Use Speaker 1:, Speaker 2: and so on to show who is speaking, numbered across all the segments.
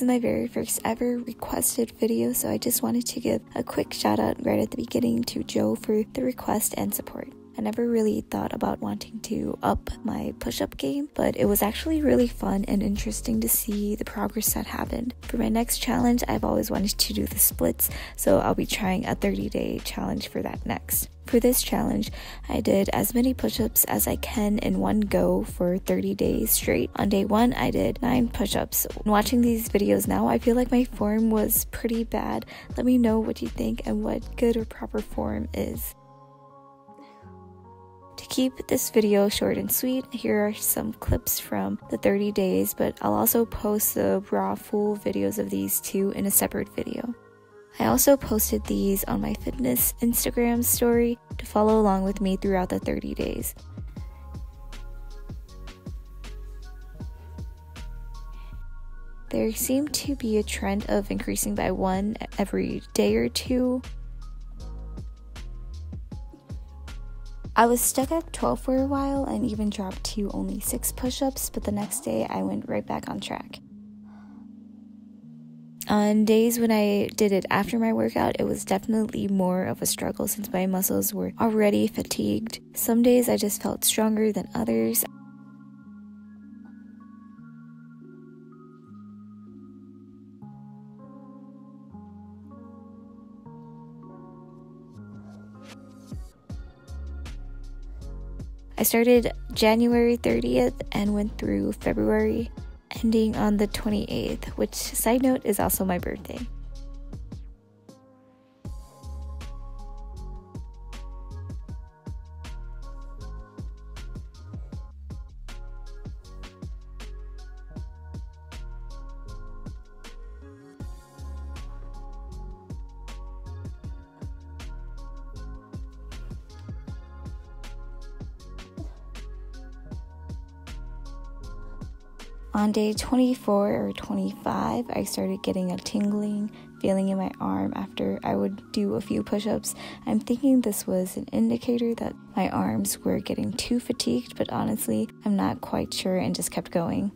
Speaker 1: is my very first ever requested video, so I just wanted to give a quick shout out right at the beginning to Jo for the request and support. I never really thought about wanting to up my push up game, but it was actually really fun and interesting to see the progress that happened. For my next challenge, I've always wanted to do the splits, so I'll be trying a 30 day challenge for that next. For this challenge, I did as many push ups as I can in one go for 30 days straight. On day one, I did 9 push ups. Watching these videos now, I feel like my form was pretty bad. Let me know what you think and what good or proper form is. Keep this video short and sweet, here are some clips from the 30 days, but I'll also post the raw full videos of these two in a separate video. I also posted these on my fitness Instagram story to follow along with me throughout the 30 days. There seemed to be a trend of increasing by one every day or two, I was stuck at 12 for a while and even dropped to only 6 push ups, but the next day I went right back on track. On days when I did it after my workout, it was definitely more of a struggle since my muscles were already fatigued. Some days I just felt stronger than others. I started January 30th and went through February, ending on the 28th, which, side note, is also my birthday. On day 24 or 25, I started getting a tingling feeling in my arm after I would do a few push ups. I'm thinking this was an indicator that my arms were getting too fatigued, but honestly, I'm not quite sure and just kept going.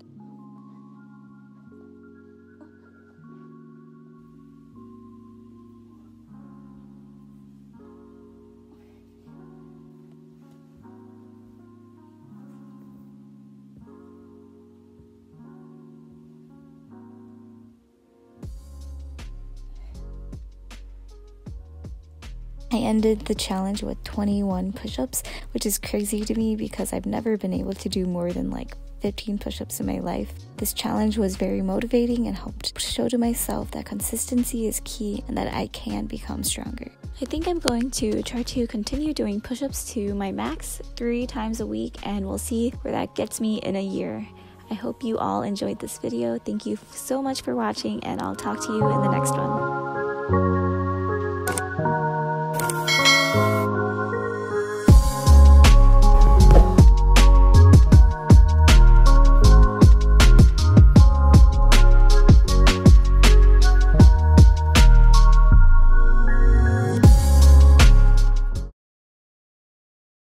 Speaker 1: I ended the challenge with 21 push ups, which is crazy to me because I've never been able to do more than like 15 push ups in my life. This challenge was very motivating and helped show to myself that consistency is key and that I can become stronger. I think I'm going to try to continue doing push ups to my max three times a week, and we'll see where that gets me in a year. I hope you all enjoyed this video. Thank you so much for watching, and I'll talk to you in the next one.